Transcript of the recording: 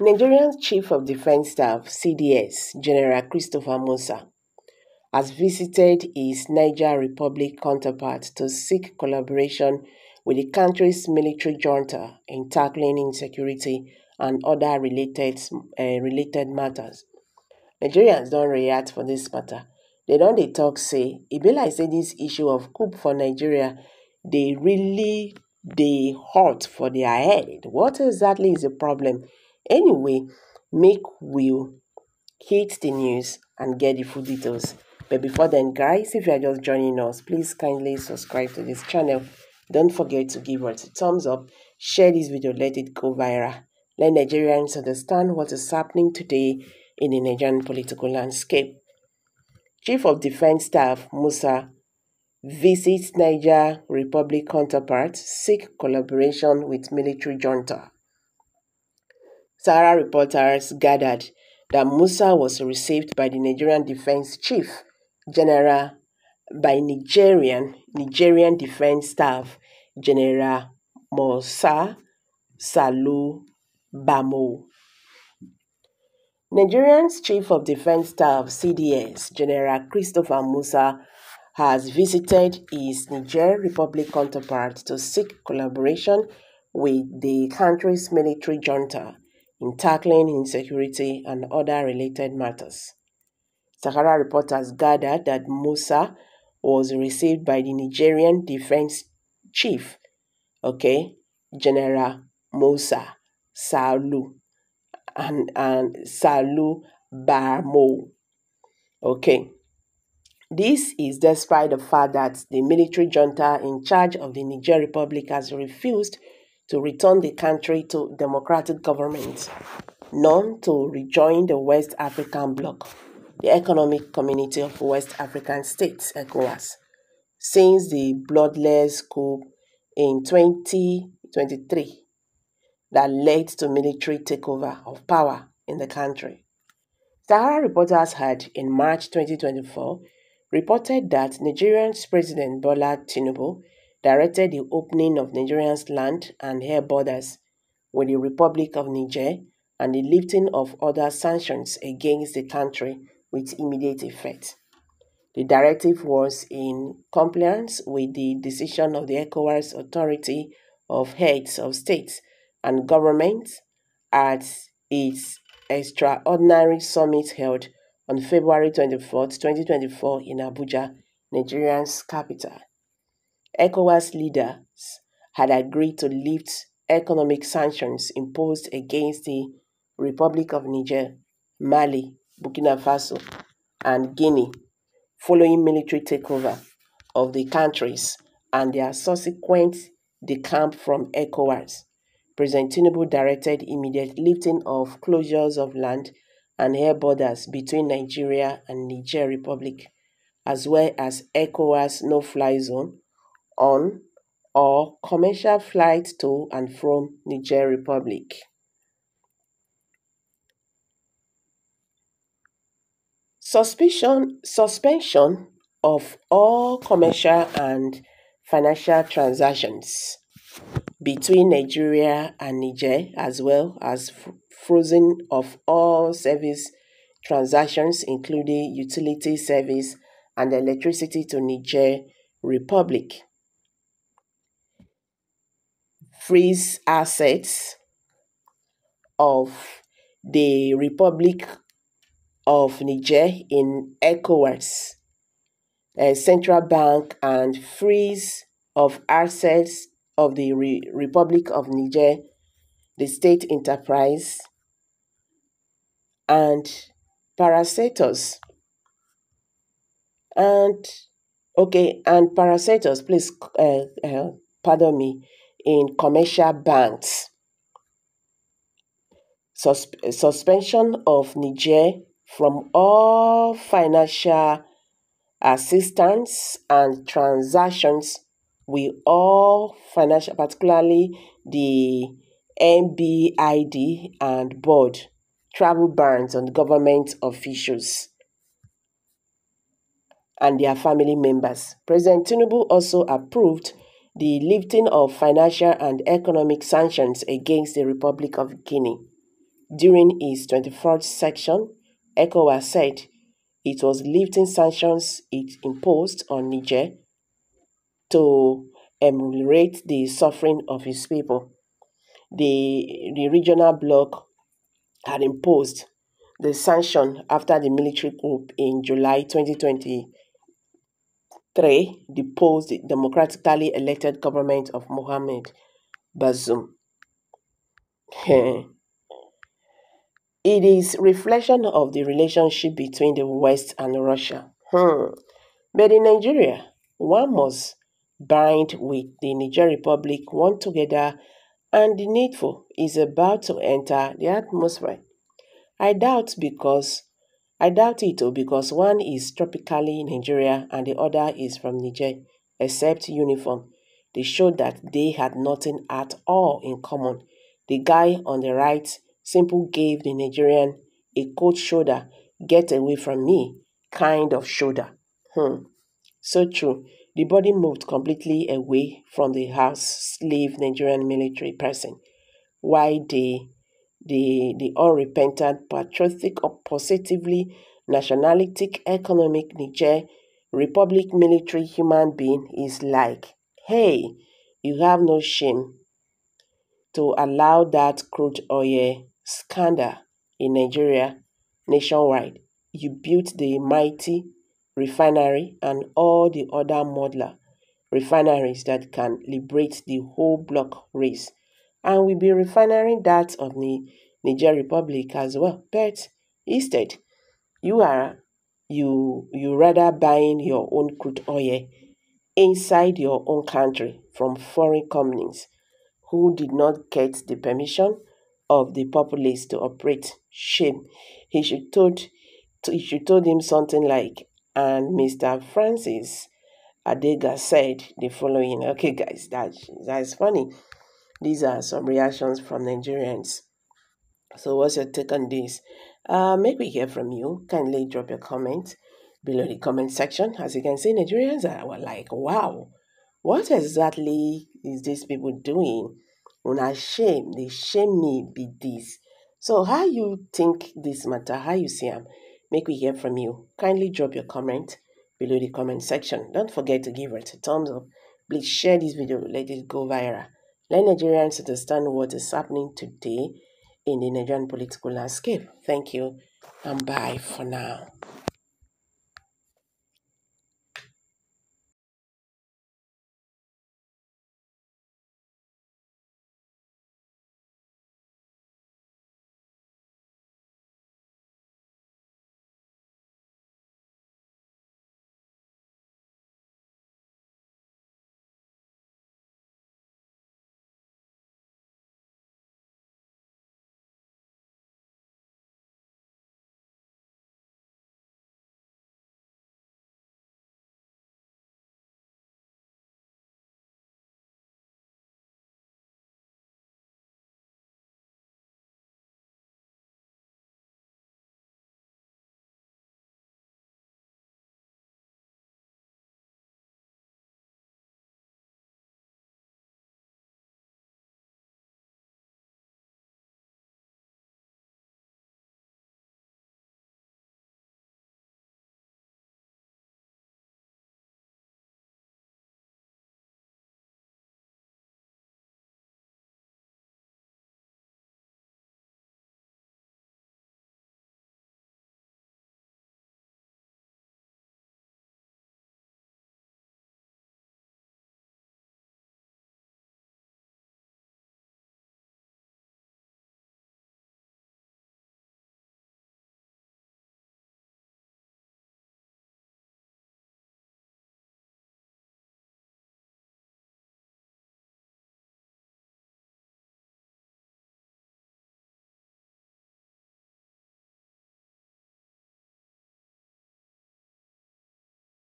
Nigerian Chief of Defence Staff (CDS) General Christopher Musa has visited his Niger Republic counterpart to seek collaboration with the country's military junta in tackling insecurity and other related uh, related matters. Nigerians don react for this matter. Dem don dey talk say e be like say dis issue of coup for Nigeria they really they hot for their head. What exactly is the problem? Anyway, make will hit the news and get the full details. But before then, guys, if you are just joining us, please kindly subscribe to this channel. Don't forget to give us a thumbs up, share this video, let it go viral. Let Nigerians understand what is happening today in the Nigerian political landscape. Chief of Defense Staff Musa visits Niger Republic counterpart, seek collaboration with military junta. Sahara reporters gathered that Musa was received by the Nigerian Defense Chief General by Nigerian Nigerian Defense Staff General Musa Salaou Barmou. Nigerian's Chief of Defense Staff CDS General Christopher Musa has visited his Niger Republic counterpart to seek collaboration with the country's military junta in tackling insecurity and other related matters. Sahara reporters gathered that Musa was received by the Nigerian defense chief, okay, General Musa Salu and, and Salaou Barmou. Okay. This is despite the fact that the military junta in charge of the Niger Republic has refused to return the country to democratic government, none to rejoin the West African Bloc, the Economic Community of West African States, ECOWAS, since the bloodless coup in 2023 that led to military takeover of power in the country. Sahara reporters had, in March 2024, reported that Nigerian's President Bola Tinubu directed the opening of Nigeria's land and air borders with the Republic of Niger and the lifting of other sanctions against the country with immediate effect. The directive was in compliance with the decision of the ECOWAS Authority of Heads of States and Governments at its extraordinary summit held on February 24, 2024 in Abuja, Nigeria's capital. ECOWAS leaders had agreed to lift economic sanctions imposed against the Republic of Niger, Mali, Burkina Faso, and Guinea following military takeover of the countries and their subsequent decamp from ECOWAS. President Tinubu directed immediate lifting of closures of land and air borders between Nigeria and Niger Republic, as well as ECOWAS no-fly zone on or commercial flights to and from Niger Republic. Suspicion, suspension of all commercial and financial transactions between Nigeria and Niger, as well as frozen of all service transactions, including utility service and electricity to Niger Republic. Freeze assets of the Republic of Niger in ECOWAS, uh, Central Bank, and freeze of assets of the Re Republic of Niger, the state enterprise, and Parastatals. And okay, and Parastatals, please uh, uh, pardon me in commercial banks. Sus suspension of Niger from all financial assistance and transactions with all financial, particularly the EBID and board, travel bans on government officials and their family members. President Tinubu also approved the lifting of financial and economic sanctions against the Republic of Guinea. During its 24th section, ECOWAS said it was lifting sanctions it imposed on Niger to ameliorate the suffering of its people. The, the regional bloc had imposed the sanction after the military coup in July 2023 deposed the democratically elected government of Mohamed Bazoum. It is reflection of the relationship between the West and Russia. Hmm. But in Nigeria, one must bind with the Niger Republic one together and the needful is about to enter the atmosphere. I doubt because I doubt it oh, because one is tropically Nigeria and the other is from Niger, except uniform. They showed that they had nothing at all in common. The guy on the right Simple gave the Nigerian a cold shoulder, get away from me kind of shoulder. Hmm. So true. The body moved completely away from the house slave Nigerian military person, Why the the the unrepentant, patriotic, or positively nationalistic, economic Niger Republic military human being is like, hey, you have no shame to allow that crude oil scandal in Nigeria nationwide, you built the mighty refinery and all the other modular refineries that can liberate the whole block race. And we'll be refining that of the Niger Republic as well. But instead, you are you you rather buying your own crude oil inside your own country from foreign companies who did not get the permission of the populace to operate. Shame. He should told he should told him something like, and Mr. Francis Adega said the following. Okay, guys, that that's funny. These are some reactions from Nigerians. So, what's your take on this? Uh, make me hear from you. Kindly drop your comment below the comment section. As you can see, Nigerians are like, wow, what exactly is these people doing? una shame dey shame me be this. so how you think this matter how you see them? make we hear from you kindly drop your comment below the comment section don't forget to give it a thumbs up please share this video let it go viral let nigerians understand what is happening today in the nigerian political landscape. Thank you and bye for now